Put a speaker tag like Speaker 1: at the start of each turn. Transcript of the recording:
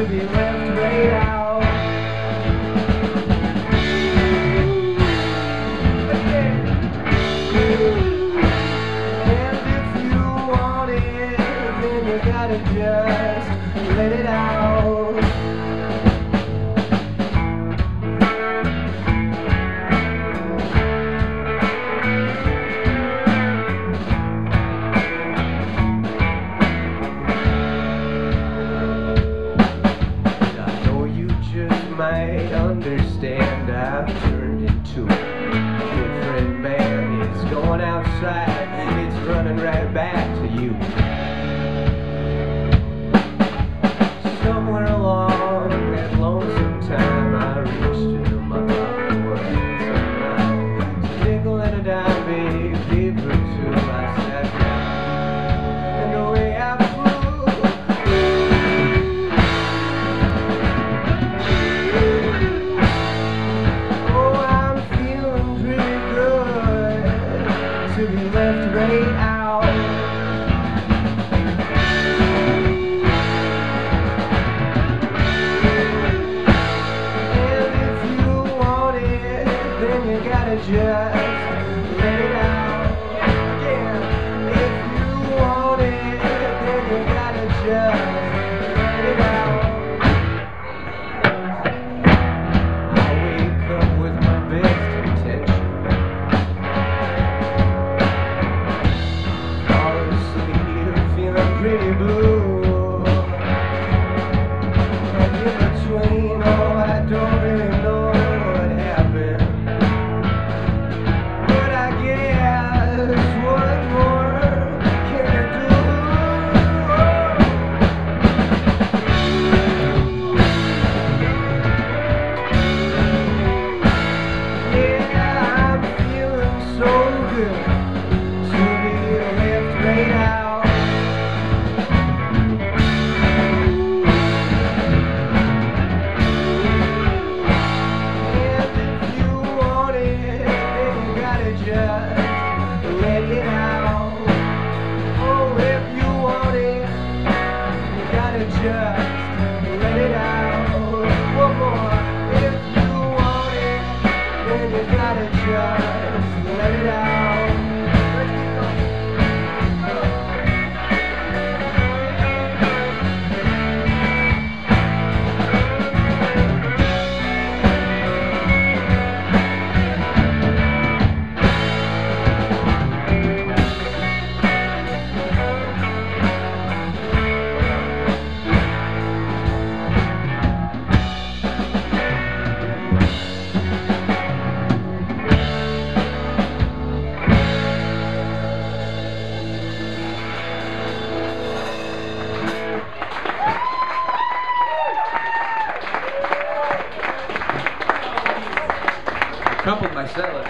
Speaker 1: to be ready. I understand I've turned into a different man. It's going outside, it's running right back to you. couple myself.